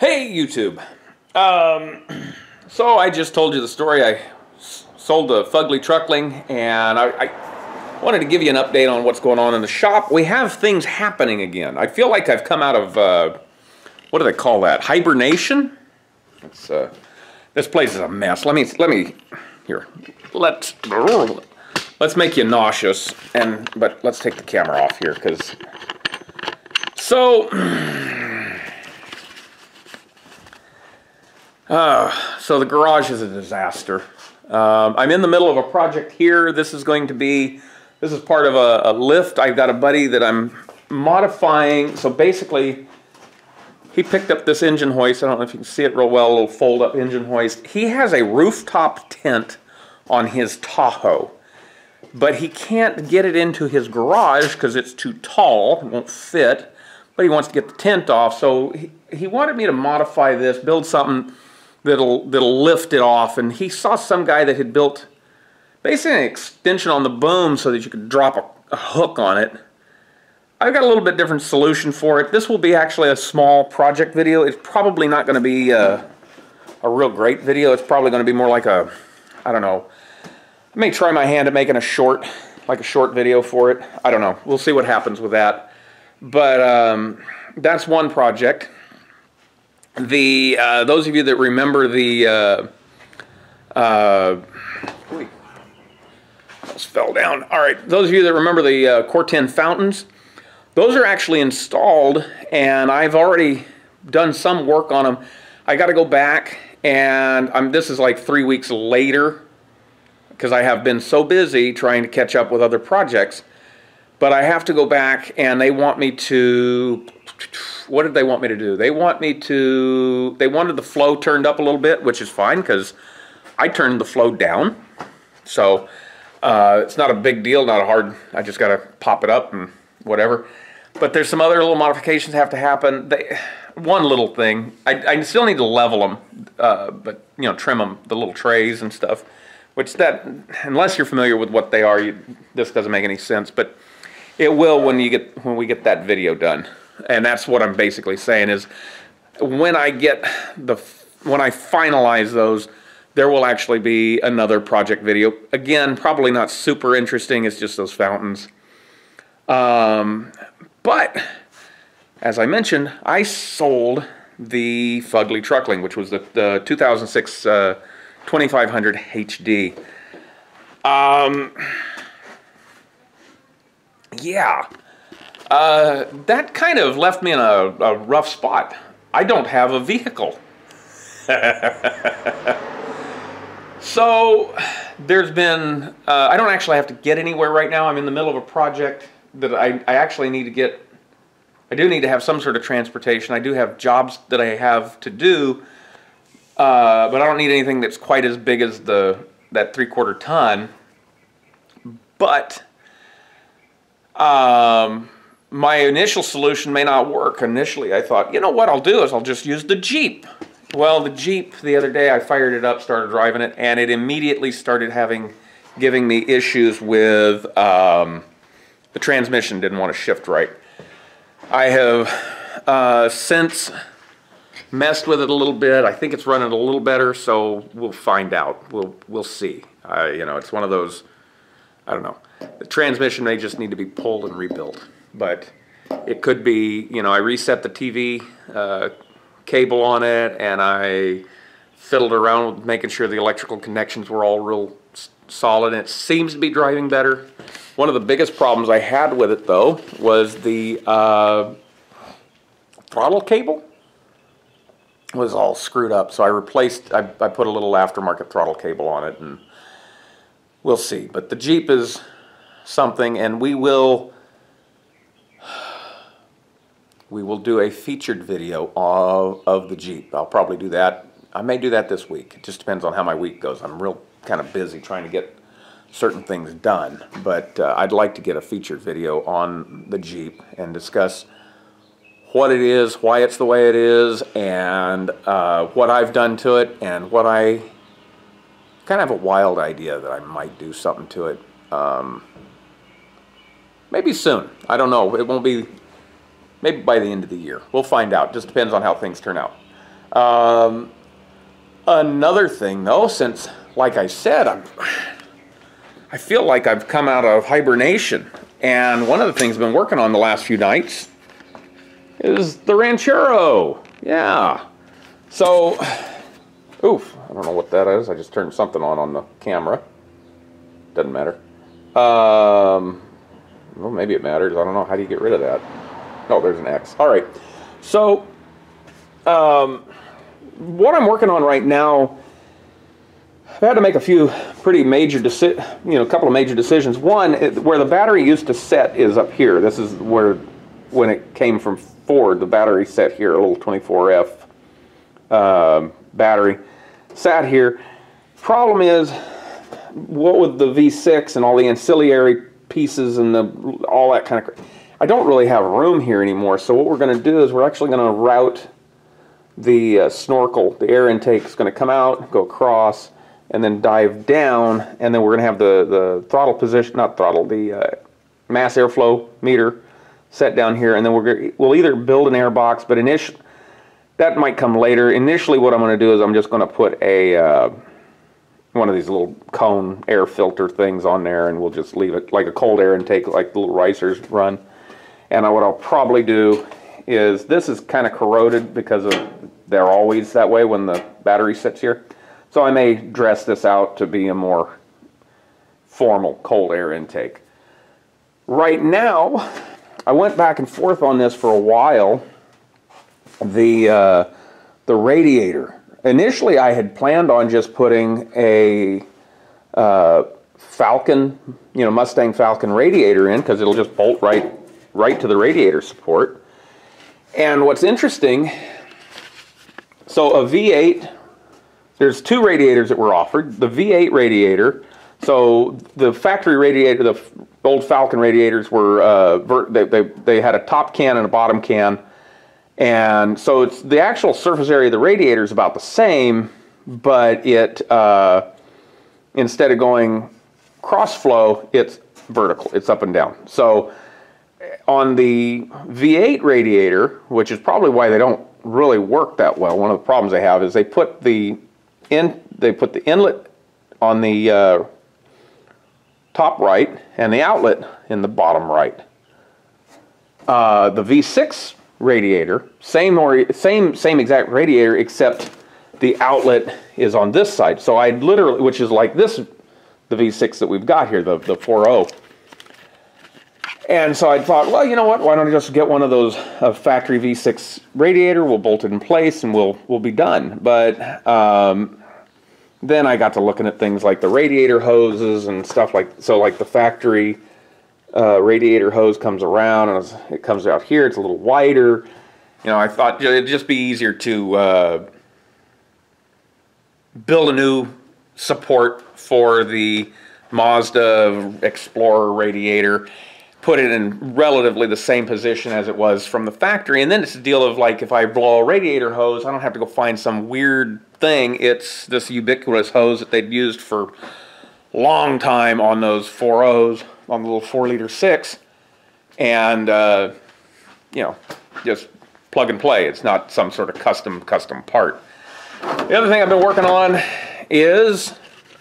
Hey YouTube. Um, so I just told you the story. I sold the Fugly Truckling and I, I, wanted to give you an update on what's going on in the shop. We have things happening again. I feel like I've come out of, uh, what do they call that? Hibernation? It's, uh, this place is a mess. Let me, let me, here, let's, let's make you nauseous. And, but let's take the camera off here because, so, Uh, so the garage is a disaster. Um, I'm in the middle of a project here. This is going to be, this is part of a, a, lift. I've got a buddy that I'm modifying. So basically, he picked up this engine hoist. I don't know if you can see it real well, a little fold up engine hoist. He has a rooftop tent on his Tahoe, but he can't get it into his garage because it's too tall, it won't fit, but he wants to get the tent off. So he, he wanted me to modify this, build something that'll that'll lift it off. And he saw some guy that had built basically an extension on the boom so that you could drop a, a hook on it. I've got a little bit different solution for it. This will be actually a small project video. It's probably not going to be a, a real great video. It's probably going to be more like a, I don't know, I may try my hand at making a short, like a short video for it. I don't know. We'll see what happens with that. But um, that's one project the uh, those of you that remember the uh, uh, fell down. All right, those of you that remember the uh, Corten fountains, those are actually installed, and I've already done some work on them. I got to go back, and I'm. This is like three weeks later because I have been so busy trying to catch up with other projects. But I have to go back, and they want me to what did they want me to do? They want me to, they wanted the flow turned up a little bit, which is fine because I turned the flow down. So uh, it's not a big deal, not a hard, I just got to pop it up and whatever. But there's some other little modifications have to happen. They, one little thing, I, I still need to level them, uh, but you know, trim them, the little trays and stuff. Which that, unless you're familiar with what they are, you, this doesn't make any sense. But it will when you get when we get that video done. And that's what I'm basically saying is when I get the when I finalize those there will actually be another project video. Again probably not super interesting it's just those fountains. Um, but as I mentioned I sold the Fugly Truckling which was the, the 2006 uh, 2500 HD um, yeah uh, that kind of left me in a, a rough spot. I don't have a vehicle. so there's been, uh, I don't actually have to get anywhere right now. I'm in the middle of a project that I, I actually need to get, I do need to have some sort of transportation. I do have jobs that I have to do, uh, but I don't need anything that's quite as big as the that three quarter ton. But um, my initial solution may not work. Initially, I thought, you know what I'll do is I'll just use the Jeep. Well, the Jeep, the other day I fired it up, started driving it, and it immediately started having, giving me issues with um, the transmission didn't want to shift right. I have uh, since messed with it a little bit. I think it's running a little better, so we'll find out. We'll, we'll see. Uh, you know, it's one of those, I don't know. The transmission may just need to be pulled and rebuilt but it could be, you know, I reset the TV uh, cable on it and I fiddled around with making sure the electrical connections were all real solid and it seems to be driving better. One of the biggest problems I had with it though was the uh, throttle cable was all screwed up so I replaced, I, I put a little aftermarket throttle cable on it and we'll see. But the Jeep is something and we will we will do a featured video of, of the Jeep. I'll probably do that. I may do that this week. It just depends on how my week goes. I'm real kind of busy trying to get certain things done, but uh, I'd like to get a featured video on the Jeep and discuss what it is, why it's the way it is, and uh, what I've done to it, and what I kind of have a wild idea that I might do something to it. Um, maybe soon. I don't know. It won't be Maybe by the end of the year. We'll find out. Just depends on how things turn out. Um, another thing though, since like I said, I'm I feel like I've come out of hibernation. And one of the things I've been working on the last few nights is the Ranchero. Yeah. So, oof, I don't know what that is. I just turned something on on the camera. Doesn't matter. Um, well, maybe it matters. I don't know. How do you get rid of that? Oh, there's an X. All right. So, um, what I'm working on right now, I've had to make a few pretty major deci- you know, a couple of major decisions. One, where the battery used to set is up here. This is where, when it came from Ford, the battery set here, a little 24F um, battery, sat here. Problem is, what with the V6 and all the ancillary pieces and the all that kind of, I don't really have room here anymore. So what we're going to do is we're actually going to route the uh, snorkel, the air intake is going to come out, go across, and then dive down, and then we're going to have the, the throttle position, not throttle, the uh, mass airflow meter set down here, and then we're we'll either build an air box, but initially, that might come later. Initially, what I'm going to do is I'm just going to put a uh, one of these little cone air filter things on there, and we'll just leave it like a cold air intake, like the little ricers run. And what I'll probably do is this is kind of corroded because of they're always that way when the battery sits here. So I may dress this out to be a more formal cold air intake. Right now, I went back and forth on this for a while. The, uh, the radiator. Initially, I had planned on just putting a uh, Falcon, you know, Mustang Falcon radiator in because it'll just bolt right, right to the radiator support. And what's interesting, so a V8 there's two radiators that were offered. The V8 radiator, so the factory radiator, the old Falcon radiators were, uh, they, they, they had a top can and a bottom can. And so it's the actual surface area of the radiator is about the same, but it, uh, instead of going cross flow, it's vertical, it's up and down. So on the V8 radiator, which is probably why they don't really work that well, one of the problems they have is they put the in, they put the inlet on the uh, top right and the outlet in the bottom right. Uh, the V6 radiator, same or same same exact radiator, except the outlet is on this side. So I literally, which is like this, the V6 that we've got here, the the 4.0. And so I thought, well, you know what? Why don't I just get one of those factory V6 radiator? We'll bolt it in place, and we'll we'll be done. But um, then I got to looking at things like the radiator hoses and stuff like so like the factory uh, radiator hose comes around and it comes out here. It's a little wider. You know I thought it'd just be easier to uh, build a new support for the Mazda Explorer radiator put it in relatively the same position as it was from the factory and then it's a deal of like if I blow a radiator hose I don't have to go find some weird thing, it's this ubiquitous hose that they'd used for long time on those 4.0s, on the little 4 liter 6. And, uh, you know, just plug and play. It's not some sort of custom, custom part. The other thing I've been working on is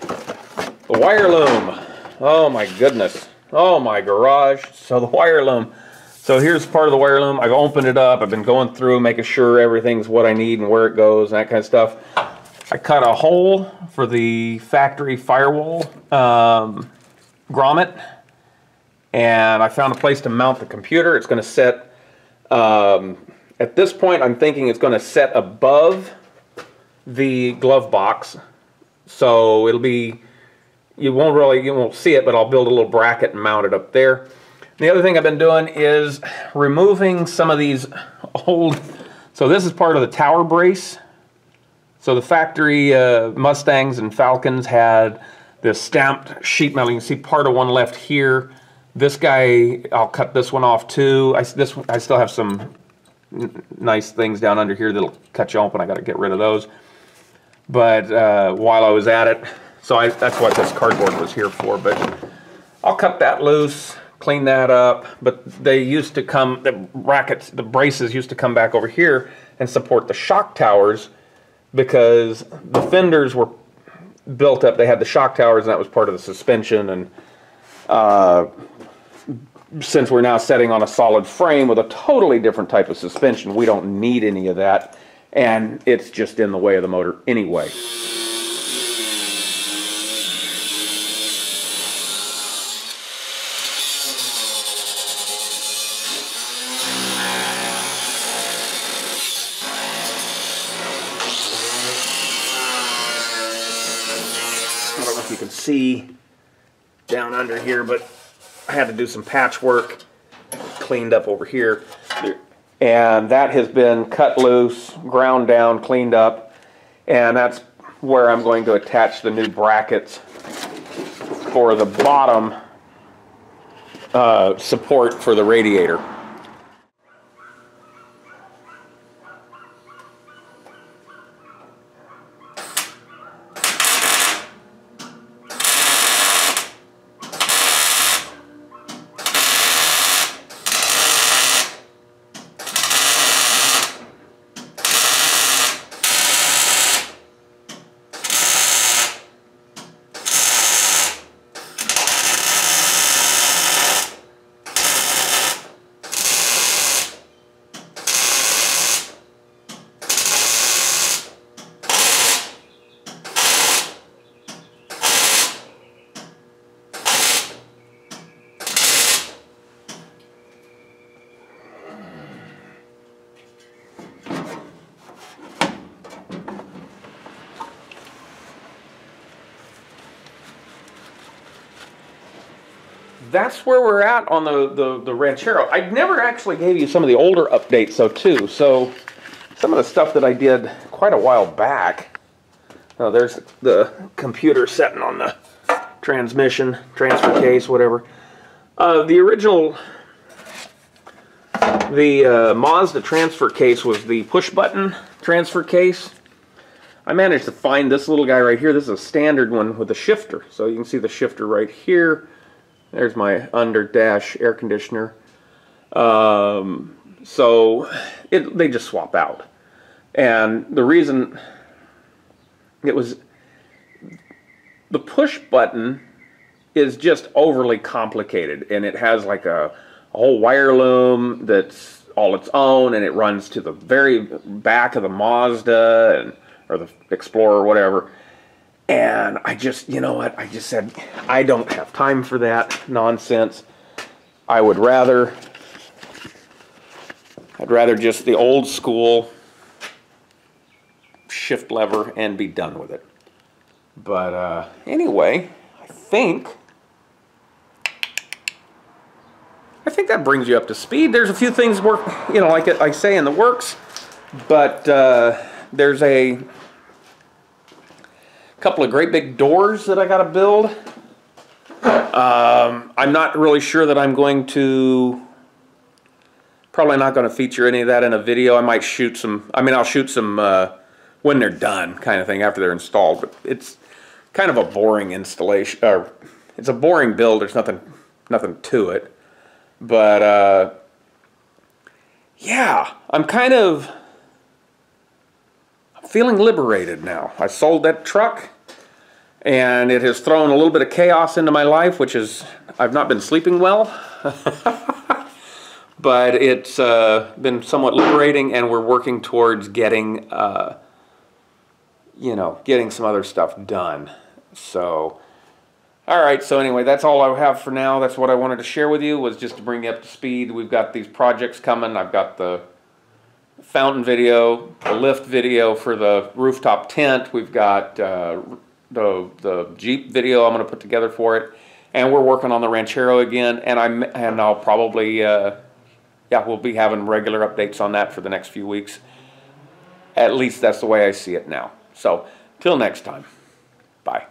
the wire loom. Oh my goodness. Oh my garage. So the wire loom. So here's part of the wire loom. I've opened it up. I've been going through, making sure everything's what I need and where it goes and that kind of stuff. I cut a hole for the factory firewall um, grommet and I found a place to mount the computer. It's going to set, um, at this point I'm thinking it's going to set above the glove box. So it'll be, you won't really, you won't see it, but I'll build a little bracket and mount it up there. The other thing I've been doing is removing some of these old, so this is part of the tower brace. So the factory uh, Mustangs and Falcons had this stamped sheet metal. You can see part of one left here. This guy, I'll cut this one off too. I, this, I still have some nice things down under here that'll cut you open. I got to get rid of those. But uh, while I was at it, so I, that's what this cardboard was here for. But I'll cut that loose clean that up. But they used to come, the brackets, the braces used to come back over here and support the shock towers because the fenders were built up. They had the shock towers, and that was part of the suspension. And uh, since we're now setting on a solid frame with a totally different type of suspension, we don't need any of that. And it's just in the way of the motor anyway. I don't know if you can see down under here, but I had to do some patchwork, cleaned up over here. And that has been cut loose, ground down, cleaned up. And that's where I'm going to attach the new brackets for the bottom uh, support for the radiator. That's where we're at on the, the, the Ranchero. I never actually gave you some of the older updates though too. So some of the stuff that I did quite a while back. Oh, there's the computer setting on the transmission, transfer case, whatever. Uh, the original, the uh, Mazda transfer case was the push button transfer case. I managed to find this little guy right here. This is a standard one with a shifter. So you can see the shifter right here. There's my under dash air conditioner. Um, so it, they just swap out. And the reason it was the push button is just overly complicated and it has like a, a whole wire loom that's all its own and it runs to the very back of the Mazda and, or the Explorer or whatever and I just, you know what, I just said, I don't have time for that nonsense. I would rather, I'd rather just the old school shift lever and be done with it. But uh, anyway, I think, I think that brings you up to speed. There's a few things work, you know, like I say in the works, but uh, there's a couple of great big doors that I got to build. Um, I'm not really sure that I'm going to, probably not going to feature any of that in a video. I might shoot some, I mean, I'll shoot some uh, when they're done kind of thing after they're installed, but it's kind of a boring installation, or it's a boring build. There's nothing, nothing to it. But, uh, yeah, I'm kind of feeling liberated now. I sold that truck and it has thrown a little bit of chaos into my life, which is I've not been sleeping well. but it's uh, been somewhat liberating, and we're working towards getting, uh, you know, getting some other stuff done. So, all right. So anyway, that's all I have for now. That's what I wanted to share with you was just to bring you up to speed. We've got these projects coming. I've got the fountain video, the lift video for the rooftop tent. We've got uh, the the Jeep video I'm going to put together for it, and we're working on the Ranchero again, and I'm and I'll probably uh, yeah we'll be having regular updates on that for the next few weeks. At least that's the way I see it now. So till next time, bye.